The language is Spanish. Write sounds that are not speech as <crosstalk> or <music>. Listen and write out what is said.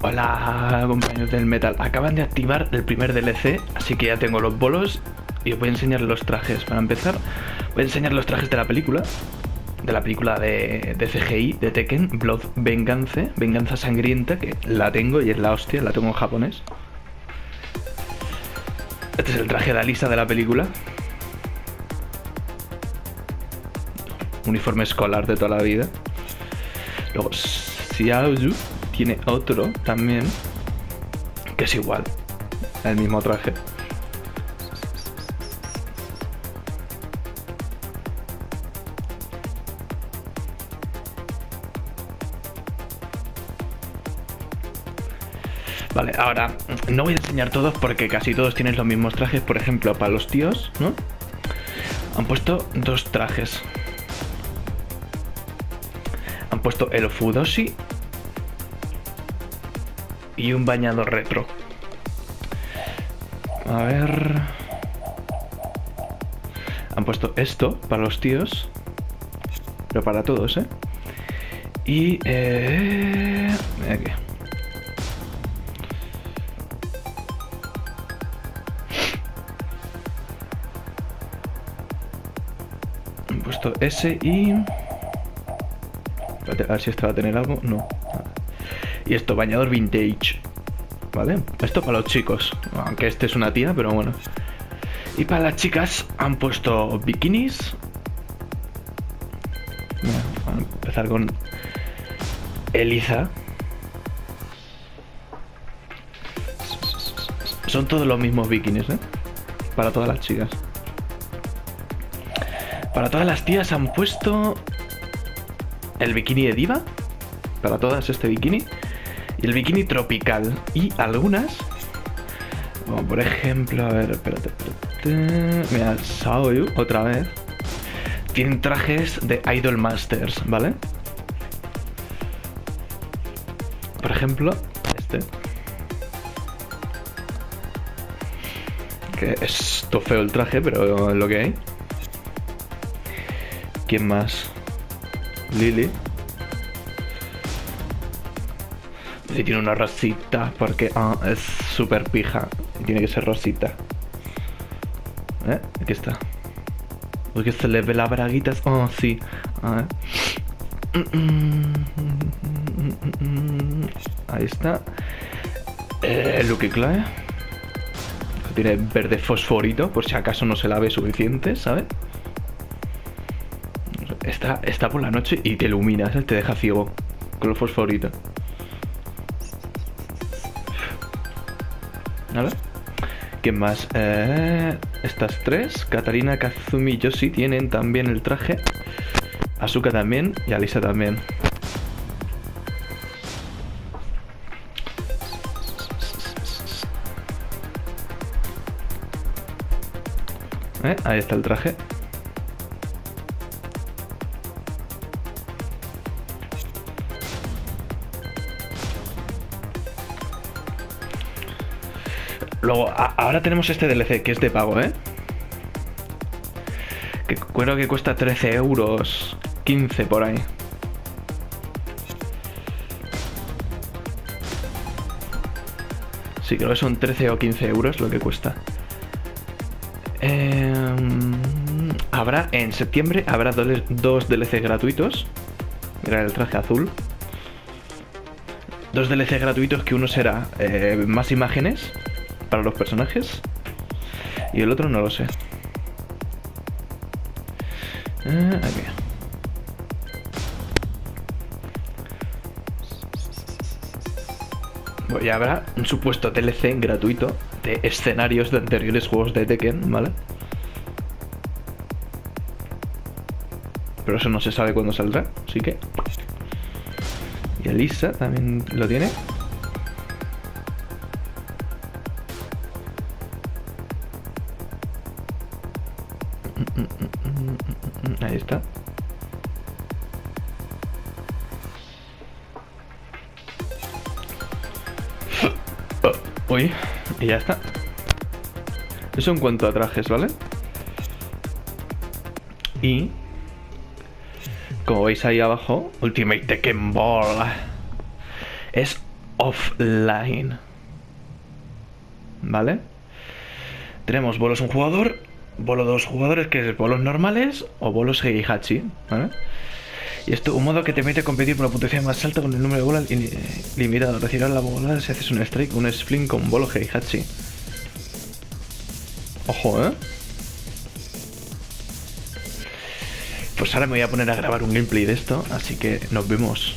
Hola compañeros del metal, acaban de activar el primer DLC, así que ya tengo los bolos y os voy a enseñar los trajes. Para empezar, voy a enseñar los trajes de la película, de la película de, CGI, de Tekken, Blood Vengeance, Venganza Sangrienta, que la tengo y es la hostia, la tengo en japonés. Este es el traje de Alisa de la película. Uniforme escolar de toda la vida. Luego, Xiaoyu tiene otro también que es igual, el mismo traje. Vale, ahora no voy a enseñar todos porque casi todos tienen los mismos trajes. Por ejemplo, para los tíos, ¿no? Han puesto dos trajes. Han puesto el Fudoshi y un bañador retro. A ver. Han puesto esto para los tíos. Pero para todos, ¿eh? Y... Eh... Aquí. Han puesto ese y... A ver si este va a tener algo. No. Y esto, bañador vintage. ¿Vale? Esto para los chicos. Aunque este es una tía, pero bueno. Y para las chicas han puesto bikinis. Vamos a empezar con Eliza. Son todos los mismos bikinis, ¿eh? Para todas las chicas. Para todas las tías han puesto el bikini de diva. Para todas este bikini. Y el bikini tropical. Y algunas. Como por ejemplo, a ver, espérate, espérate. Mira, Saoyu, otra vez. Tienen trajes de Idol Masters, ¿vale? Por ejemplo, este. Que es todo feo el traje, pero es lo que hay. ¿Quién más? Lily. Y tiene una rosita porque ah, es súper pija. Tiene que ser rosita. ¿Eh? Aquí está. Porque se le ve la braguita. Oh, sí. <clears throat> Ahí está. Eh, Lucky Clay. Tiene verde fosforito, por si acaso no se la ve suficiente, ¿sabes? Está, está por la noche y te ilumina, ¿sabes? Te deja ciego con los fosforitos. ¿Vale? ¿Quién más? Eh, estas tres, Katarina, Kazumi y Yoshi tienen también el traje. Asuka también y Alisa también. ¿Eh? Ahí está el traje. Luego, ahora tenemos este DLC que es de pago, ¿eh? Que creo que cuesta 13 euros, 15 por ahí. Sí, creo que son 13 o 15 euros lo que cuesta. Em, habrá en septiembre habrá dos DLC gratuitos. Mira el traje azul. Dos DLC gratuitos que uno será eh, más imágenes para los personajes y el otro no lo sé. Eh, aquí. Bueno, y habrá un supuesto DLC gratuito de escenarios de anteriores juegos de Tekken, ¿vale? Pero eso no se sabe cuándo saldrá, así que... Y Elisa también lo tiene. Ahí está. Oh, uy, y ya está. Eso en cuanto a trajes, ¿vale? Y como veis ahí abajo, Ultimate Tekken Ball. Es offline. ¿Vale? Tenemos bolos un jugador, bolo dos jugadores, que es bolos normales, o bolos Heihachi. Y esto, un modo que te permite competir por la puntuación más alta con el número de bolas limitado. Recibir la bola si haces un strike, un split con bolo Heihachi. Ojo, ¿eh? Pues ahora me voy a poner a grabar un gameplay de esto, así que nos vemos.